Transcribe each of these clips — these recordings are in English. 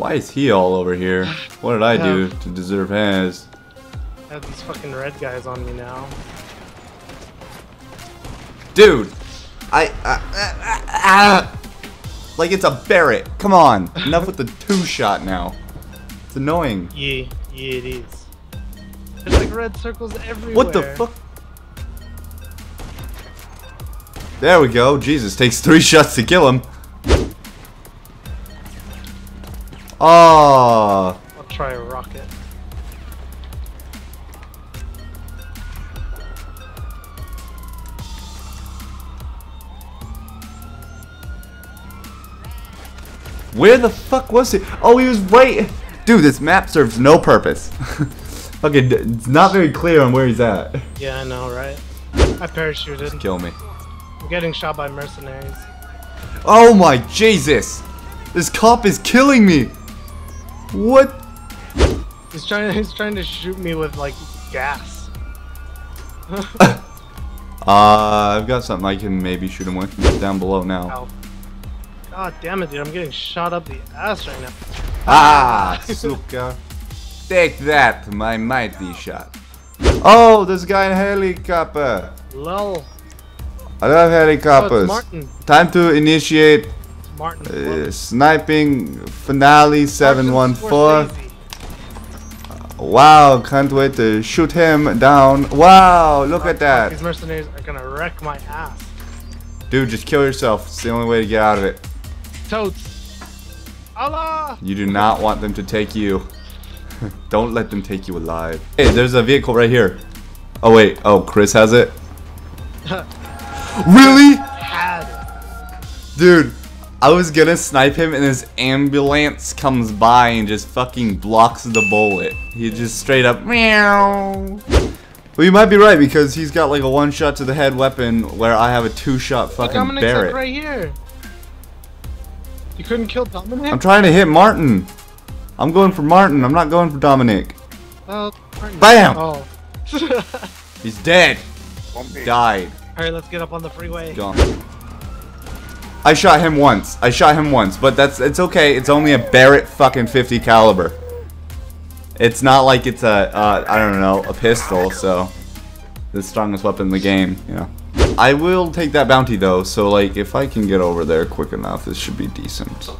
Why is he all over here? What did I do to deserve his? I have these fucking red guys on me now. Dude! I. Uh, uh, uh, like it's a Barrett. Come on. Enough with the two shot now. It's annoying. Yeah, yeah it is. There's like red circles everywhere. What the fuck? There we go. Jesus, takes three shots to kill him. Oh, I'll try a rocket. where the fuck was he? Oh, he was right. Dude, this map serves no purpose. okay, it's not very clear on where he's at. Yeah, I know, right? I parachuted. Kill me. I'm getting shot by mercenaries. Oh my Jesus! This cop is killing me. What? He's trying. He's trying to shoot me with like gas. Uh, I've got something I can maybe shoot him with. Down below now. Ow. God damn it, dude! I'm getting shot up the ass right now. Ah, suka. Take that, my mighty shot. Oh, a guy in helicopter. Lol. I love Oh, helicopters. Martin. Time to initiate Martin. uh, sniping finale 714. Wow, can't wait to shoot him down. Wow, look at that. These mercenaries are gonna wreck my ass. Dude, just kill yourself. It's the only way to get out of it. Totes. Allah! You do not want them to take you. Don't let them take you alive. Hey, there's a vehicle right here. Oh wait, oh Chris has it. really? Had. Dude, I was gonna snipe him and this ambulance comes by and just fucking blocks the bullet. He just straight up meow. Well, you might be right because he's got like a one shot to the head weapon where I have a two shot fucking Dominic's like Barrett. right here. You couldn't kill Dominic? I'm trying to hit Martin. I'm going for Martin. I'm not going for Dominic. Oh, Martin. Bam! Oh. He's dead. Died. Alright, let's get up on the freeway. Gone. I shot him once. I shot him once, but that's it's okay. It's only a Barrett fucking 50 caliber. It's not like it's a uh, I don't know a pistol, so the strongest weapon in the game. You know. I will take that bounty though. So like if I can get over there quick enough, this should be decent.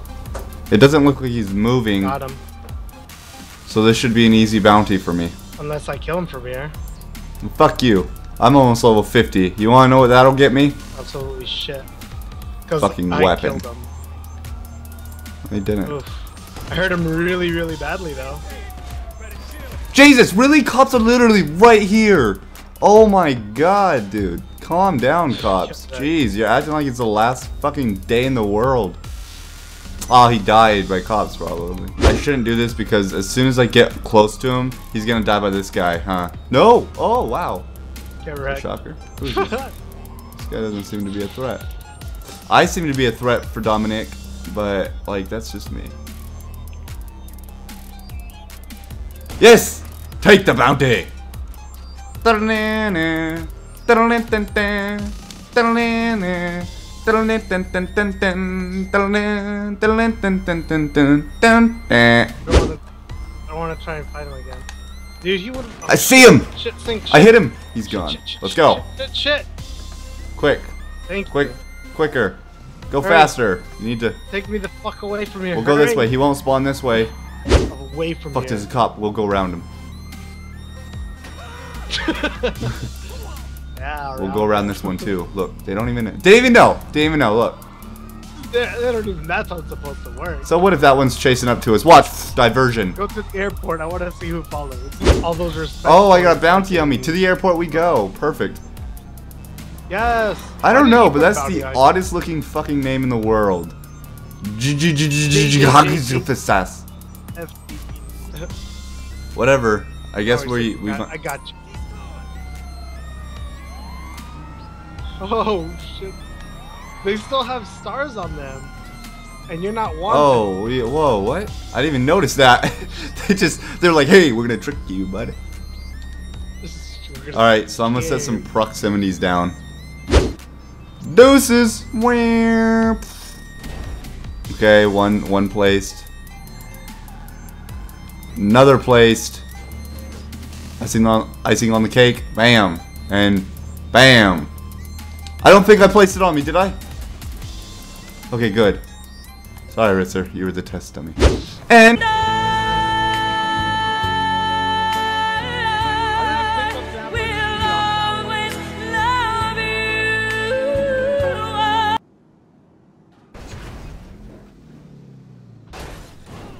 It doesn't look like he's moving, Got him. so this should be an easy bounty for me. Unless I kill him from here. Fuck you. I'm almost level 50. You wanna know what that'll get me? Absolutely shit. Fucking I weapon. They didn't. Oof. I hurt him really, really badly though. Jesus, really? Cops are literally right here. Oh my god, dude. Calm down, cops. Jeez, you're acting like it's the last fucking day in the world. Oh, he died by cops, probably. I shouldn't do this because as soon as I get close to him, he's gonna die by this guy, huh? No! Oh, wow. Get wrecked. Shocker. Who is this? this guy doesn't seem to be a threat. I seem to be a threat for Dominic, but, like, that's just me. Yes! Take the bounty! I don't wanna try and fight him again. Dude, would I see him! Shit, sink, I hit him! He's Shit, gone. shit, shit, Let's go. Shit, shit. Quick. Thank Quick. you. Quicker. Go faster. You need to... Take me the fuck away from here. We'll go this way. He won't spawn this way. Away from Fuck, here. there's a cop. We'll go around him. yeah, We'll go around this one too. Look, they don't even they even know. They even know. Look. They, they don't even. That's how it's supposed to work. So what if that one's chasing up to us? Watch diversion. Go to the airport. I want to see who follows. All those respect. Oh, I got a bounty on me. To the airport we go. Perfect. Yes. I don't know, but that's the oddest looking fucking name in the world. Whatever. I guess Oh, we we. I, got you. Oh shit! They still have stars on them, and you're not wanted. Oh, whoa, what? I didn't even notice that. they just they're like, hey, we're gonna trick you, bud. This is, we're gonna- All right, so I'm gonna set some proximities down. Where? Okay, one one placed. Another placed. Icing on icing on the cake. Bam. And bam. I don't think I placed it on me, did I? Okay, good. Sorry, Ritzer. You were the test dummy. And